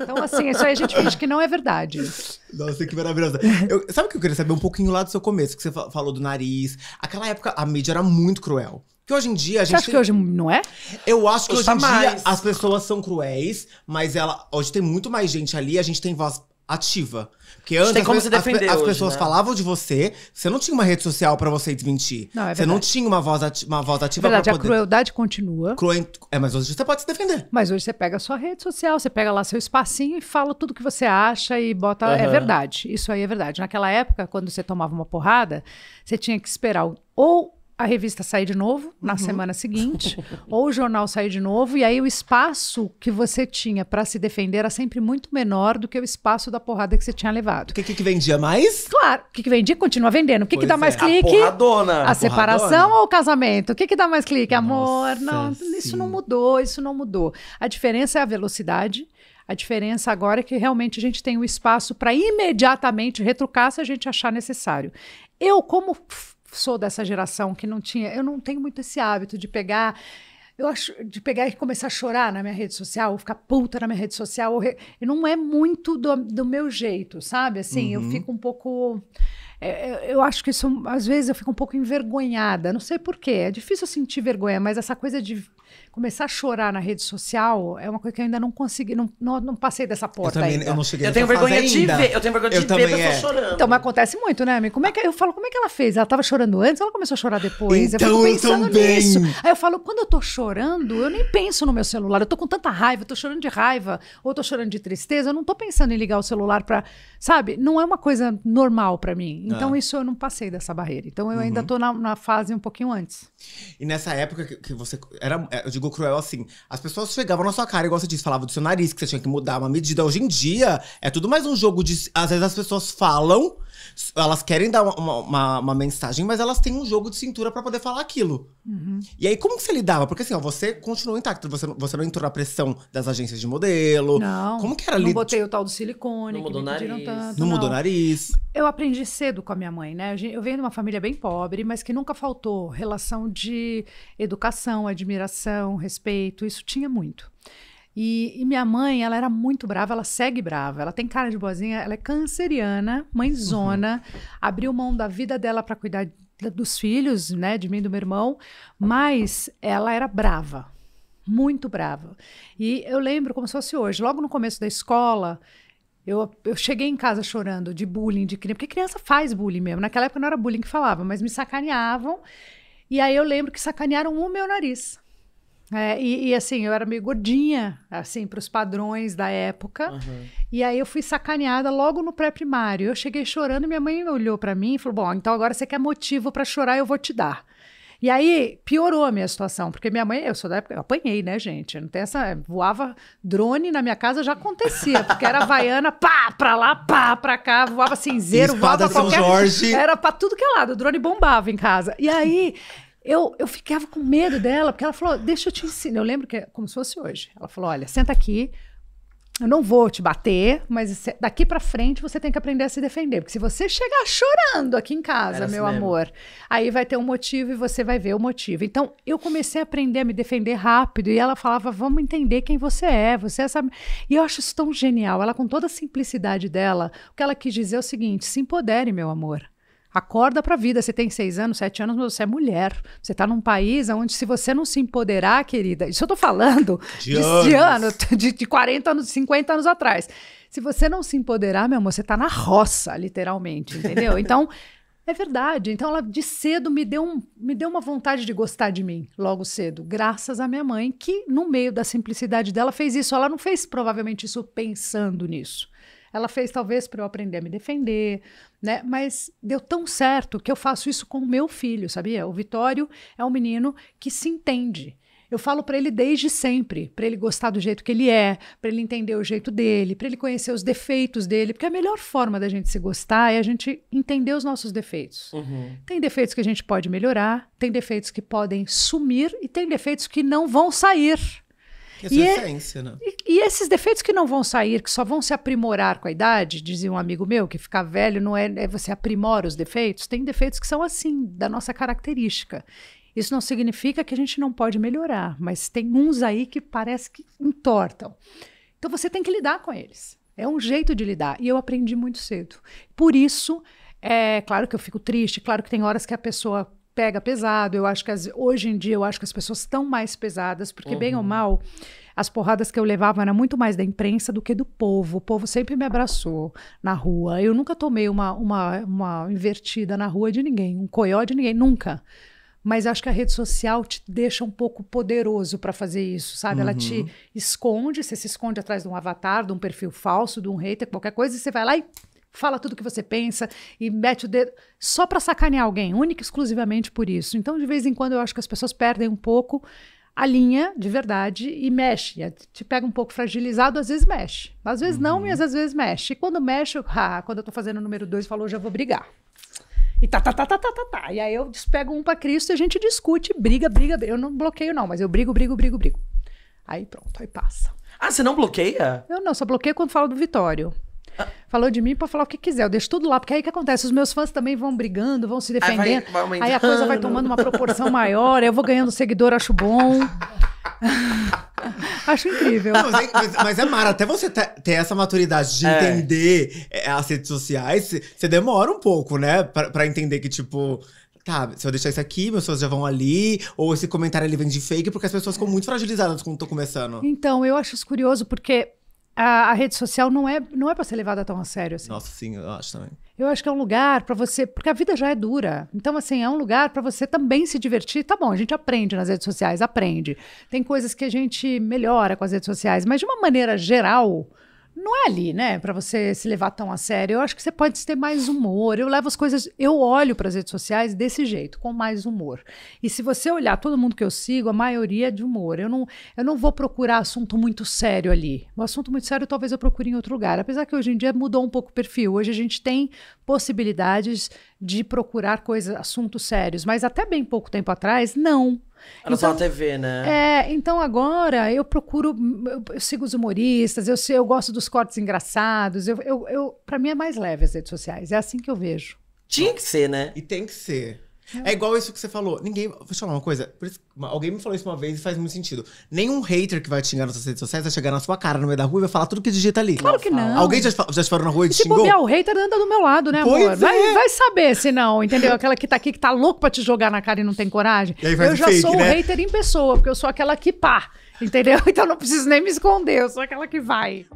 Então, assim, isso aí a gente finge que não é verdade. Nossa, que maravilhosa. Eu, sabe o que eu queria saber um pouquinho lá do seu começo, que você falou do nariz. Aquela época a mídia era muito cruel. Que hoje em dia a gente. Você acha tem... que hoje não é? Eu acho que hoje, hoje em tá dia as pessoas são cruéis, mas ela hoje tem muito mais gente ali, a gente tem voz ativa. Porque antes tem como as, se defender as, as pessoas né? falavam de você, você não tinha uma rede social para você desmentir. Não, é você não tinha uma voz, ati uma voz ativa é verdade, pra poder... a crueldade continua. Cruen... É, mas hoje você pode se defender. Mas hoje você pega a sua rede social, você pega lá seu espacinho e fala tudo que você acha e bota. Uhum. É verdade. Isso aí é verdade. Naquela época, quando você tomava uma porrada, você tinha que esperar ou a revista sair de novo na uhum. semana seguinte, ou o jornal sair de novo, e aí o espaço que você tinha para se defender era sempre muito menor do que o espaço da porrada que você tinha levado. O que, que, vendia mais? Claro, o que, que vendia continua vendendo. O que, que dá mais é. clique? A porradona. A, separação ou o casamento? O que, que dá mais clique? Amor? Não, sim. isso não mudou, isso não mudou. A diferença é a velocidade. A diferença agora é que realmente a gente tem o espaço para imediatamente retrucar se a gente achar necessário. Eu, como sou dessa geração que não tinha, eu não tenho muito esse hábito de pegar eu acho de pegar e começar a chorar na minha rede social, ou ficar puta na minha rede social, re... e não é muito do, do meu jeito, sabe? Assim, uhum. eu fico um pouco é, eu acho que isso, às vezes, eu fico um pouco envergonhada. Não sei porquê. É difícil sentir vergonha, mas essa coisa de começar a chorar na rede social é uma coisa que eu ainda não consegui, não, não, não passei dessa porta eu também, ainda. Eu não cheguei Eu tenho vergonha de ver, eu tenho vergonha eu de ver pessoa é. chorando. Então, mas acontece muito, né, amigo? Como é que eu falo, como é que ela fez? Ela estava chorando antes, ela começou a chorar depois. Então, eu fico pensando também. nisso. Aí eu falo, quando eu tô chorando, eu nem penso no meu celular. Eu tô com tanta raiva, eu tô chorando de raiva, ou tô chorando de tristeza, eu não tô pensando em ligar o celular para, sabe? Não é uma coisa normal para mim. Então, ah. isso eu não passei dessa barreira. Então, eu uhum. ainda tô na, na, fase um pouquinho antes. E nessa época que, que você era, eu digo cruel assim, as pessoas chegavam na sua cara, igual você disse, falavam do seu nariz, que você tinha que mudar uma medida. Hoje em dia, é tudo mais um jogo de. Às vezes as pessoas falam, elas querem dar uma, uma, uma mensagem, mas elas têm um jogo de cintura para poder falar aquilo. Uhum. E aí, como que você lidava? Porque assim, ó, você continuou intacto, você, você não entrou na pressão das agências de modelo. Não. Como que era ali? Não botei o tal do silicone. Não mudou nariz. Tanto, não, não mudou nariz. Eu aprendi cedo com a minha mãe, né? Eu venho de uma família bem pobre, mas que nunca faltou relação de educação, admiração, respeito. Isso tinha muito. E, e, minha mãe, ela era muito brava, ela segue brava, ela tem cara de boazinha, ela é canceriana, mãezona, uhum. abriu mão da vida dela para cuidar dos filhos, né, de mim e do meu irmão, mas ela era brava, muito brava. E eu lembro como se fosse hoje, logo no começo da escola, eu, eu cheguei em casa chorando de bullying, de criança, porque criança faz bullying mesmo. Naquela época não era bullying que falava, mas me sacaneavam. E aí eu lembro que sacanearam o meu nariz. É, e, e, assim, eu era meio gordinha, assim, para os padrões da época. Uhum. E aí eu fui sacaneada logo no pré-primário. Eu cheguei chorando e minha mãe olhou para mim e falou: Bom, então agora você quer motivo para chorar, eu vou te dar. E aí piorou a minha situação, porque minha mãe, eu sou da época, eu apanhei, né, gente? Não tem essa. Voava drone na minha casa, já acontecia, porque era havaiana, pá, pra lá, pá, pra cá, voava cinzeiro, Espada voava São qualquer. Jorge. Era pra tudo que é lado, o drone bombava em casa. E aí eu, eu ficava com medo dela, porque ela falou: Deixa eu te ensinar. Eu lembro que é como se fosse hoje. Ela falou: Olha, senta aqui. Eu não vou te bater, mas daqui para frente você tem que aprender a se defender. Porque se você chegar chorando aqui em casa, meu assim amor, aí vai ter um motivo e você vai ver o motivo. Então, eu comecei a aprender a me defender rápido. E ela falava: Vamos entender quem você é. Você é essa. E eu acho isso tão genial. Ela, com toda a simplicidade dela, o que ela quis dizer é o seguinte: se empodere, meu amor. Acorda para a vida. Você tem seis anos, sete anos, mas você é mulher. Você está num país onde, se você não se empoderar, querida, isso eu estou falando de, de, de ano, de, de 40 anos, 50 anos atrás. Se você não se empoderar, meu amor, você está na roça, literalmente, entendeu? Então, é verdade. Então, ela de cedo me deu, um, me deu uma vontade de gostar de mim, logo cedo, graças à minha mãe, que, no meio da simplicidade dela, fez isso. Ela não fez provavelmente isso pensando nisso. Ela fez talvez para eu aprender a me defender, né? Mas deu tão certo que eu faço isso com o meu filho, sabia? O Vitório é um menino que se entende. Eu falo para ele desde sempre, para ele gostar do jeito que ele é, para ele entender o jeito dele, para ele conhecer os defeitos dele, porque a melhor forma da gente se gostar é a gente entender os nossos defeitos. Uhum. Tem defeitos que a gente pode melhorar, tem defeitos que podem sumir e tem defeitos que não vão sair. Essa e, é essência, né? E, e, esses defeitos que não vão sair, que só vão se aprimorar com a idade, dizia um amigo meu, que ficar velho não é, é você aprimora os defeitos. Tem defeitos que são assim, da nossa característica. Isso não significa que a gente não pode melhorar, mas tem uns aí que parece que entortam. Então você tem que lidar com eles. É um jeito de lidar. E eu aprendi muito cedo. Por isso, é claro que eu fico triste, claro que tem horas que a pessoa pega pesado. Eu acho que as, hoje em dia eu acho que as pessoas estão mais pesadas, porque uhum. bem ou uhum. mal, as porradas que eu levava eram muito mais da imprensa do que do povo. O povo sempre me abraçou na rua. Eu nunca tomei uma, uma, uma invertida na rua de ninguém, um coió de ninguém, nunca. Mas acho que a rede social te deixa um pouco poderoso para fazer isso, sabe? Uhum. Ela te uhum. esconde, você se esconde atrás de um avatar, de um perfil falso, de um hater, qualquer coisa, e você vai lá e fala tudo que você pensa e mete o dedo só para sacanear alguém, única e exclusivamente por isso. Então, de vez em quando, eu acho que as pessoas perdem um pouco a linha de verdade e mexe. Te pega um pouco fragilizado, às vezes mexe. Às vezes uhum. não, mas às vezes mexe. E quando mexe, eu, ah, quando eu tô fazendo o número dois, falou, já vou brigar. E tá, tá, tá, tá, tá, tá, tá. E aí eu despego um para Cristo e a gente discute, briga, briga, briga. Eu não bloqueio, não, mas eu brigo, brigo, brigo, brigo. Aí pronto, aí passa. Ah, você não bloqueia? Eu não, só bloqueio quando falo do Vitório. Falou de mim para falar o que quiser. Eu deixo tudo lá, porque aí o que acontece? Os meus fãs também vão brigando, vão se defendendo. Aí, vai, vai aí a coisa vai tomando uma proporção maior, eu vou ganhando seguidor, acho bom. acho incrível. Não, mas, é, mas, é mara, até você ter essa maturidade de é. entender é, as redes sociais, você demora um pouco, né? Pra, pra entender que, tipo tá, se eu deixar isso aqui, meus fãs já vão ali, ou esse comentário ali vem de fake, porque as pessoas ficam muito fragilizadas quando tô começando. Então, eu acho isso curioso, porque a, a, rede social não é, não é para ser levada tão a sério assim. Nossa, sim, eu acho também. Eu acho que é um lugar para você, porque a vida já é dura. Então, assim, é um lugar para você também se divertir. Tá bom, a gente aprende nas redes sociais, aprende. Tem coisas que a gente melhora com as redes sociais, mas de uma maneira geral, não é ali, né, para você se levar tão a sério. Eu acho que você pode ter mais humor. Eu levo as coisas, eu olho para as redes sociais desse jeito, com mais humor. E se você olhar todo mundo que eu sigo, a maioria é de humor. Eu não, eu não vou procurar assunto muito sério ali. O assunto muito sério talvez eu procure em outro lugar. Apesar que hoje em dia mudou um pouco o perfil. Hoje a gente tem possibilidades de procurar coisas, assuntos sérios, mas até bem pouco tempo atrás, não. Era então, só na TV, né? É, então agora eu procuro, eu, eu sigo os humoristas, eu, eu gosto dos cortes engraçados, eu, eu, eu, pra mim é mais leve as redes sociais, é assim que eu vejo. Tinha que ser, né? E tem que ser. É igual isso que você falou. Ninguém. Vou te falar uma coisa. alguém me falou isso uma vez e faz muito sentido. Nenhum hater que vai te xingar nas suas redes sociais vai chegar na sua cara no meio da rua e vai falar tudo que digita ali. Claro que não. Alguém já, já te falou na rua e te xingou? Bobear, o hater anda do meu lado, né, pois amor? É. Vai, vai saber se não, entendeu? Aquela que tá aqui que tá louco pra te jogar na cara e não tem coragem. eu já fake, sou né? o hater em pessoa, porque eu sou aquela que pá. Entendeu? Então não preciso nem me esconder, eu sou aquela que vai.